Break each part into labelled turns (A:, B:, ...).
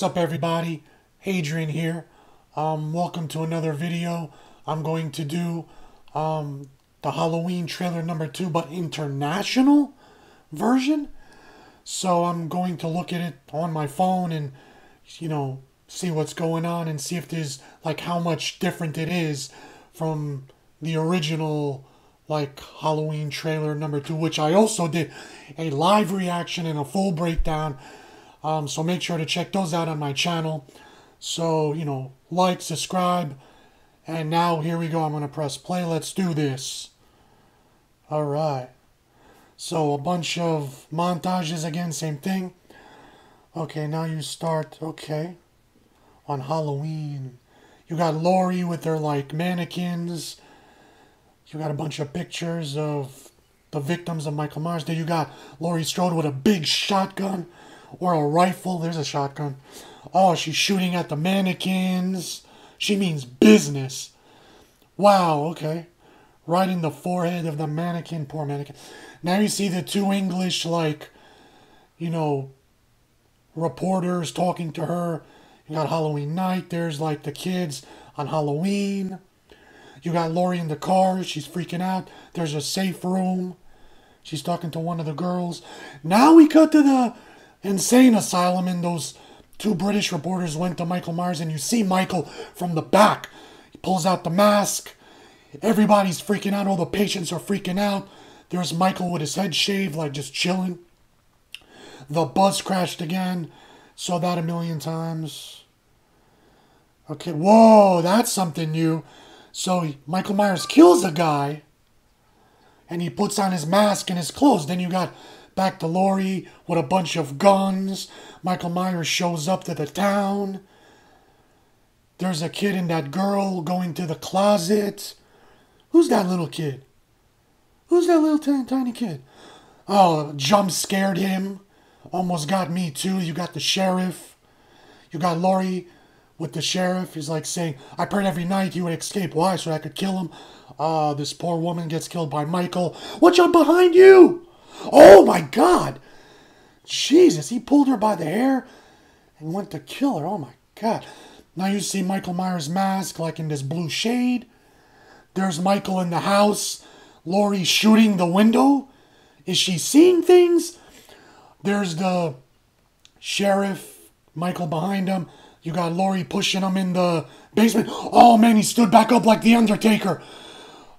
A: What's up everybody? Adrian here. Um, welcome to another video. I'm going to do um, the Halloween trailer number two, but international version. So I'm going to look at it on my phone and, you know, see what's going on and see if there's like how much different it is from the original like Halloween trailer number two, which I also did a live reaction and a full breakdown. Um, so make sure to check those out on my channel. So, you know, like, subscribe. And now here we go. I'm going to press play. Let's do this. All right. So a bunch of montages again, same thing. Okay, now you start, okay, on Halloween. You got Laurie with her, like, mannequins. You got a bunch of pictures of the victims of Michael Myers. Then you got Laurie Strode with a big shotgun or a rifle. There's a shotgun. Oh, she's shooting at the mannequins. She means business. Wow, okay. Right in the forehead of the mannequin. Poor mannequin. Now you see the two English, like, you know, reporters talking to her. You got Halloween night. There's like the kids on Halloween. You got Laurie in the car. She's freaking out. There's a safe room. She's talking to one of the girls. Now we cut to the insane asylum, and those two British reporters went to Michael Myers, and you see Michael from the back. He pulls out the mask. Everybody's freaking out. All the patients are freaking out. There's Michael with his head shaved, like just chilling. The bus crashed again. Saw that a million times. Okay, whoa, that's something new. So Michael Myers kills a guy and he puts on his mask and his clothes. Then you got back to Laurie with a bunch of guns. Michael Myers shows up to the town. There's a kid and that girl going to the closet. Who's that little kid? Who's that little tiny, kid? Oh, jump scared him. Almost got me too. You got the sheriff. You got Laurie with the sheriff. He's like saying, I prayed every night he would escape. Why? So I could kill him. Ah, uh, this poor woman gets killed by Michael. Watch out behind you! Oh my god! Jesus, he pulled her by the hair and went to kill her. Oh my god. Now you see Michael Myers' mask like in this blue shade. There's Michael in the house. Laurie shooting the window. Is she seeing things? There's the sheriff, Michael behind him. You got Laurie pushing him in the basement. Oh man, he stood back up like the Undertaker.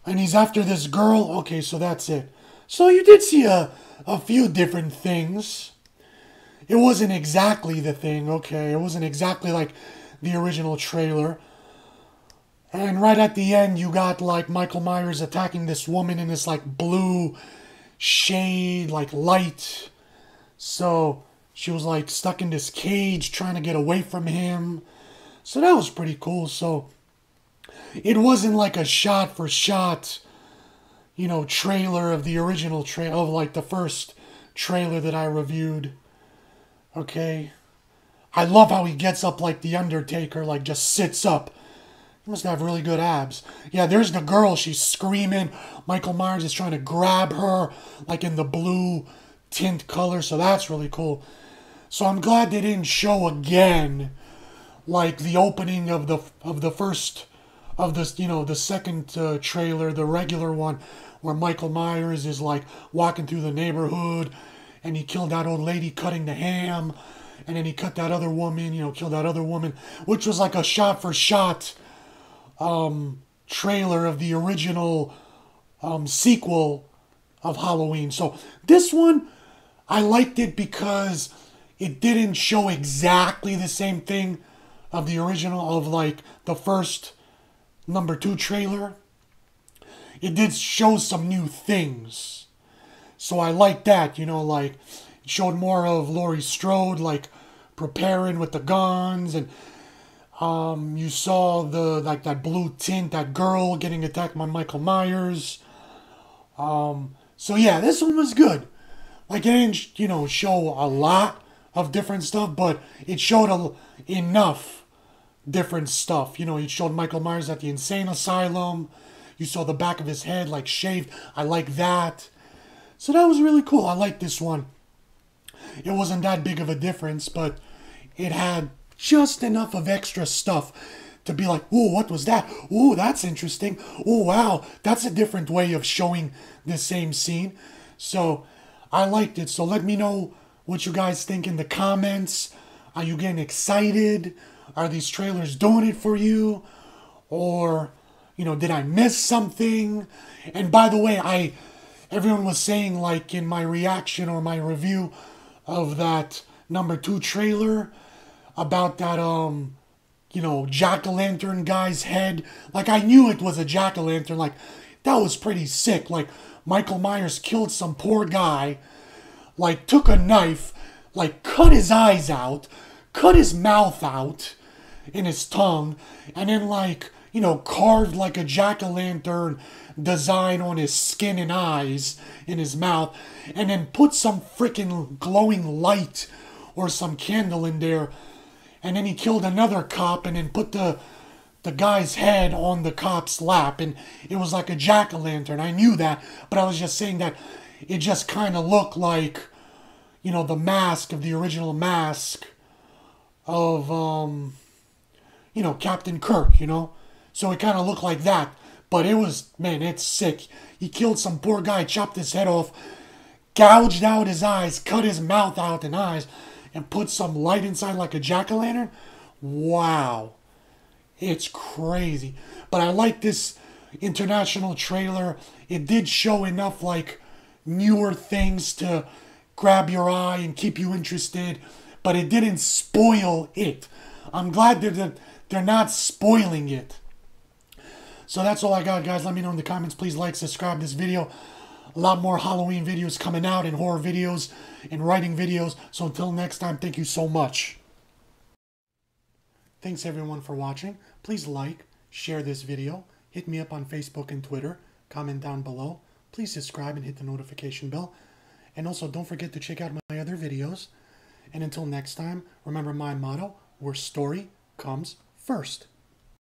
A: And he's after this girl. Okay, so that's it. So you did see a, a few different things. It wasn't exactly the thing, okay? It wasn't exactly like the original trailer. And right at the end, you got like Michael Myers attacking this woman in this like blue shade, like light. So she was like stuck in this cage trying to get away from him. So that was pretty cool. So it wasn't like a shot for shot, you know, trailer of the original trailer, of like the first trailer that I reviewed. Okay. I love how he gets up like the Undertaker, like just sits up. He must have really good abs. Yeah, there's the girl. She's screaming. Michael Myers is trying to grab her, like in the blue tint color. So that's really cool. So I'm glad they didn't show again, like the opening of the of the first of this, you know, the second uh, trailer, the regular one, where Michael Myers is like walking through the neighborhood, and he killed that old lady cutting the ham, and then he cut that other woman, you know, killed that other woman, which was like a shot for shot um, trailer of the original um, sequel of Halloween. So this one, I liked it because it didn't show exactly the same thing of the original of like the first number two trailer. It did show some new things. So I like that, you know, like it showed more of Laurie Strode like preparing with the guns and um, you saw the like that blue tint, that girl getting attacked by Michael Myers. Um, so yeah, this one was good. Like it didn't, you know, show a lot, of different stuff, but it showed a, enough different stuff. You know, he showed Michael Myers at the insane asylum. You saw the back of his head like shaved. I like that. So that was really cool. I like this one. It wasn't that big of a difference, but it had just enough of extra stuff to be like, oh, what was that? Oh, that's interesting. Oh, wow, that's a different way of showing the same scene. So I liked it. So let me know what you guys think in the comments. Are you getting excited? Are these trailers doing it for you? Or, you know, did I miss something? And by the way, I everyone was saying like in my reaction or my review of that number 2 trailer about that um you know, jack-o'-lantern guy's head. Like I knew it was a jack-o'-lantern like that was pretty sick. Like Michael Myers killed some poor guy, like took a knife, like cut his eyes out, cut his mouth out in his tongue, and then like, you know, carved like a jack-o'-lantern design on his skin and eyes in his mouth, and then put some freaking glowing light or some candle in there, and then he killed another cop and then put the the guy's head on the cop's lap and it was like a jack-o'-lantern. I knew that, but I was just saying that it just kind of looked like you know the mask of the original mask of um you know Captain Kirk, you know. So it kind of looked like that, but it was man, it's sick. He killed some poor guy, chopped his head off, gouged out his eyes, cut his mouth out and eyes, and put some light inside like a jack-o'-lantern. Wow. It's crazy. But I like this international trailer. It did show enough like newer things to grab your eye and keep you interested, but it didn't spoil it. I'm glad that they're not spoiling it. So that's all I got, guys. Let me know in the comments. Please like, subscribe this video. A lot more Halloween videos coming out and horror videos and writing videos. So until next time, thank you so much. Thanks everyone for watching. Please like, share this video, hit me up on Facebook and Twitter, comment down below. Please subscribe and hit the notification bell. And also don't forget to check out my other videos. And until next time, remember my motto, where story comes first.